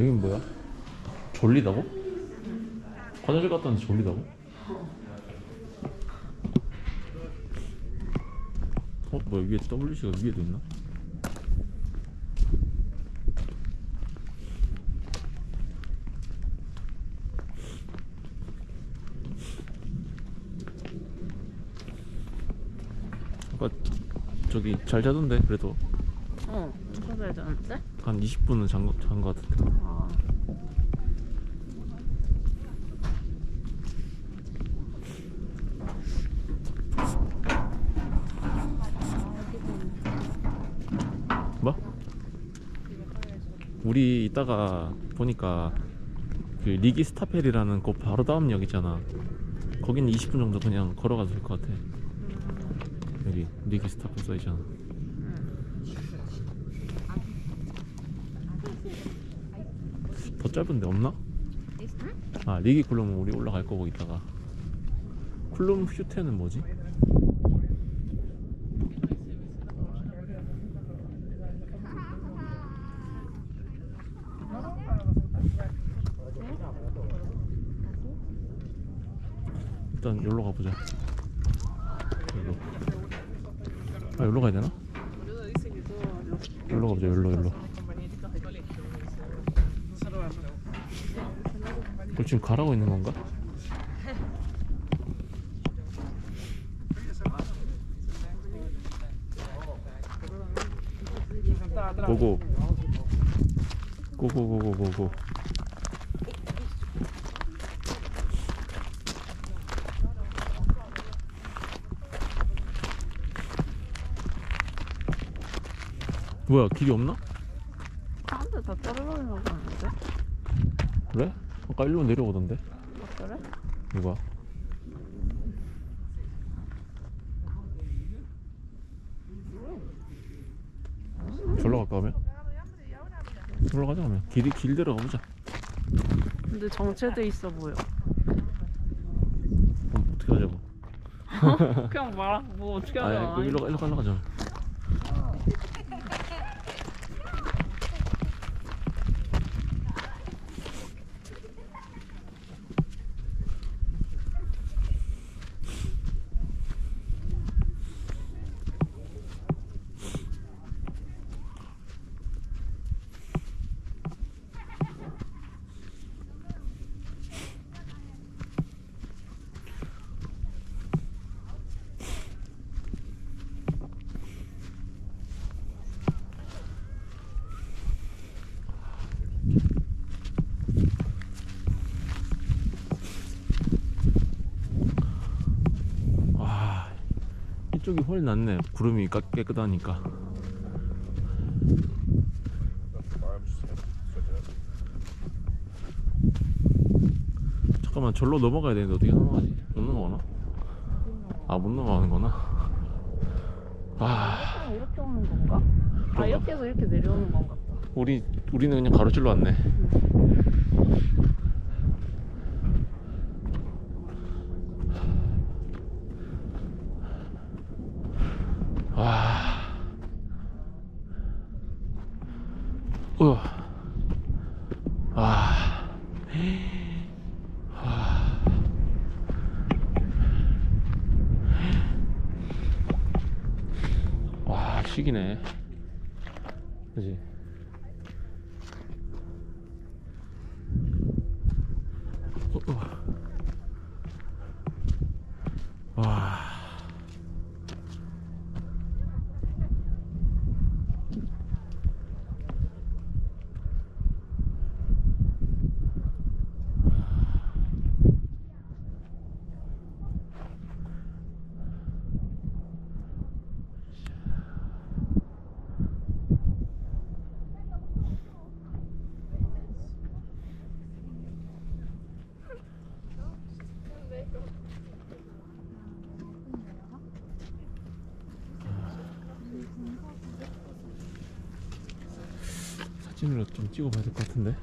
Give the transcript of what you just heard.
여긴 뭐야? 졸리다고? 화장실 갔다 왔는데 졸리다고? 어? 뭐야 위에 WC가 위에도 있나? 아까 저기 잘 자던데 그래도 어, 잘 자는데? 한 20분은 잔거 잔거 같은데 우리 이따가 보니까 그 리기 스타펠이라는 그 바로 다음 역 있잖아. 거기는 20분 정도 그냥 걸어가도 될 것 같아. 여기 리기 스타펠 써 있잖아. 더 짧은데 없나? 아 리기 쿨룸은 우리 올라갈 거고 이따가. 쿨룸 휴테는 뭐지? 일단 여기로 가보자. 여기로. 아 여기로 가야 되나? 여기로 가보자. 여기로 여기로. 그걸 지금 가라고 있는 건가? 고고 고고고고고고 뭐야 길이 없나? 사람들 다 떨어지려고 하는데? 그래? 아까 일로 내려오던데 아, 그래? 누가? 절로 갈까 하면? 절로 가자 하면 길이 길대로 가보자 근데 정체돼 있어 보여. 그럼 어떻게 하자고 그냥 말아, 뭐 어떻게 아니 하냐. 그 일로 가- 일로 가자 와 이쪽이 훨 낫네 구름이 깨- 깨끗하니까 잠깐만 절로 넘어가야 되는데 어떻게 넘어가지? 못 넘어가나? 아 못 넘어가는 거나? 아 이렇게 오는 건가? 아? 이렇게 해서 이렇게 내려오는 건가? 우리 우리는 그냥 가로질러 왔네 와 우와 와 와, 식이네. 그지? 어, 어. 와. 사진으로 좀 찍어봐야 될 것 같은데.